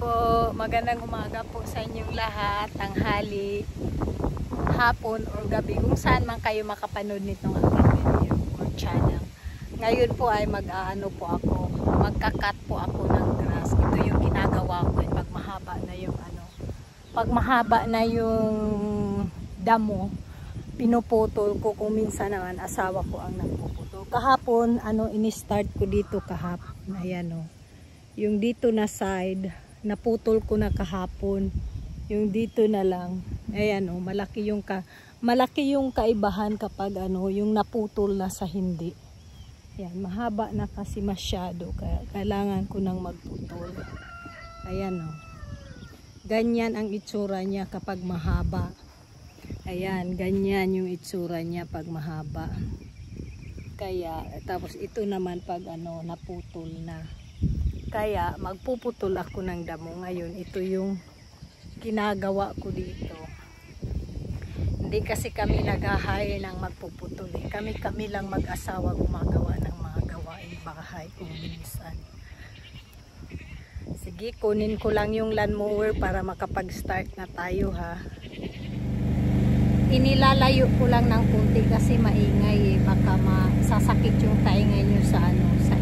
po. Magandang umaga po sa inyong lahat. Tanghali, hapon or gabi. Kung saan man kayo makapanood nitong aking video or channel. Ngayon po ay mag-aano po ako. Magkakat po ako ng grass. Ito yung ginagawa ko. Pag mahaba na yung ano. Pag mahaba na yung damo, pinuputol ko kung minsan naman asawa ko ang nagpuputol. Kahapon, ano, ini-start ko dito kahapon. Ayan o. Oh. Yung dito na side, naputol ko na kahapon. Yung dito na lang. Ayan o, oh, malaki yung ka malaki yung kaibahan kapag ano, yung naputol na sa hindi. Ayan, mahaba na kasi masyado. Kaya kailangan ko nang magputol. Ayan o. Oh. Ganyan ang itsura niya kapag mahaba. Ayan, ganyan yung itsura niya pag mahaba. Kaya, tapos ito naman pag ano, naputol na. Kaya, magpuputol ako ng damo ngayon. Ito yung ginagawa ko dito. Hindi kasi kami naghahay ng magpuputol. Eh. Kami-kami lang mag-asawa gumagawa ng mga gawain bahay kung minsan. Sige, kunin ko lang yung lawn mower para makapag-start na tayo ha inilalayo ko lang ng kunti kasi maingay eh. Baka masasakit yung tainga nyo sa ano, sa.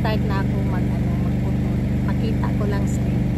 Mag-start na ako mag, ano, magputol. Pakita ko lang sa inyo.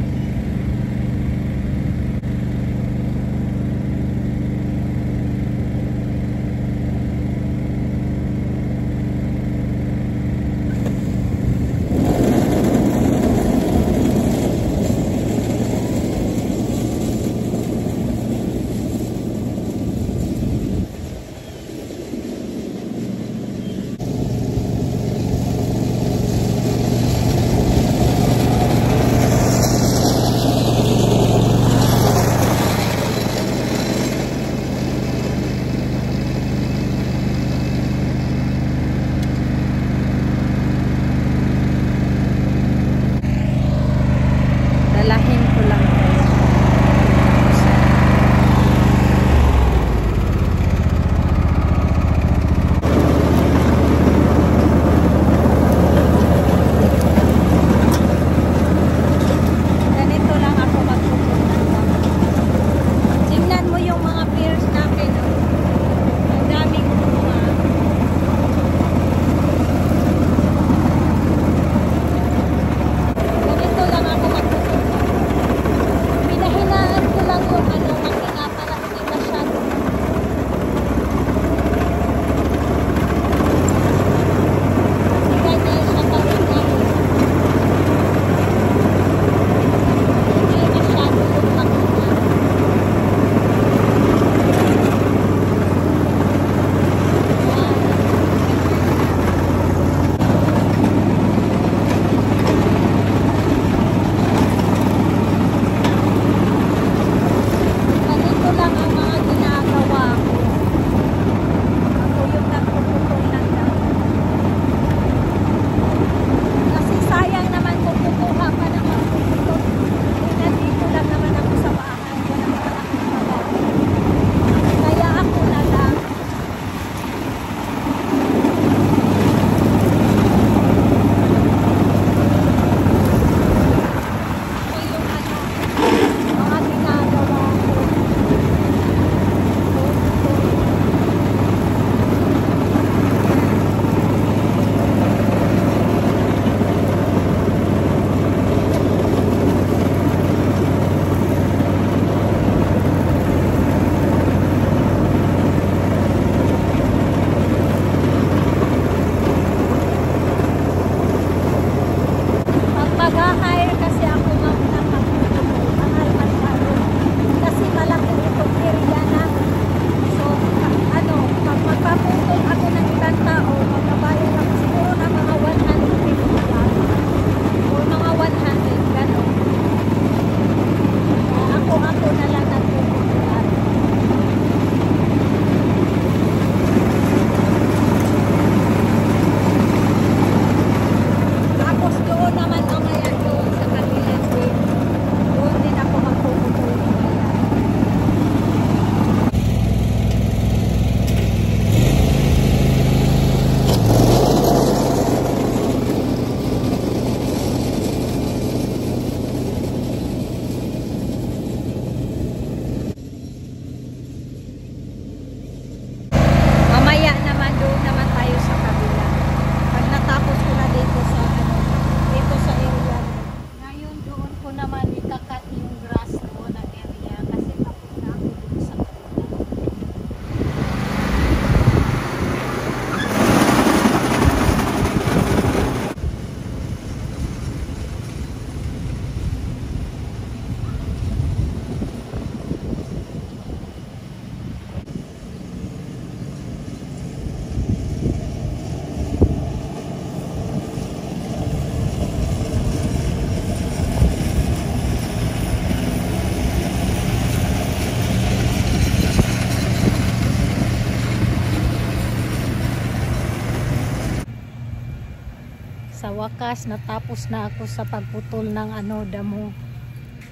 Wakas natapos na ako sa pagputol ng ano damo.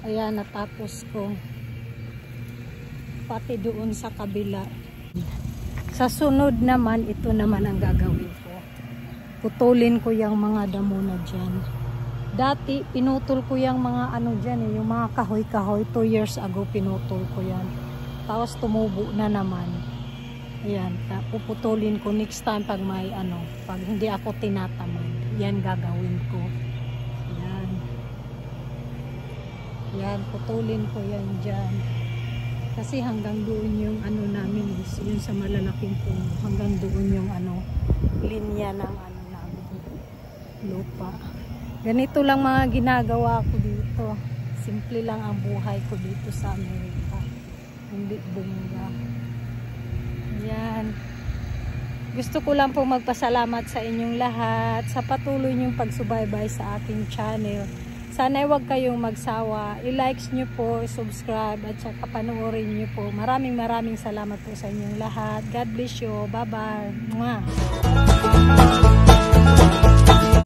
Ayan natapos ko. Pati doon sa kabila. Sa sunod naman ito naman ang gagawin ko. Putulin ko yung mga damo na dyan. Dati pinutol ko yung mga ano dyan eh, yung mga kahoy kahoy 2 years ago pinutol ko yan. Tapos tumubo na naman. Ayan, puputulin ko next time pag may ano, pag hindi ako tinatamad. Yan gagawin ko. Yan. Yan, putulin ko yan dyan. Kasi hanggang doon yung ano namin, is yun sa malalaking puno. Hanggang doon yung ano, linya ng ano namin, lupa. Ganito lang mga ginagawa ko dito. Simple lang ang buhay ko dito sa Amerika. Hindi bunga. Yan. Gusto ko lang po magpasalamat sa inyong lahat sa patuloy niyong pagsubaybay sa aking channel. Sana huwag kayong magsawa. I-likes niyo po, subscribe at saka panoorin niyo po. Maraming maraming salamat po sa inyong lahat. God bless you. Bye-bye.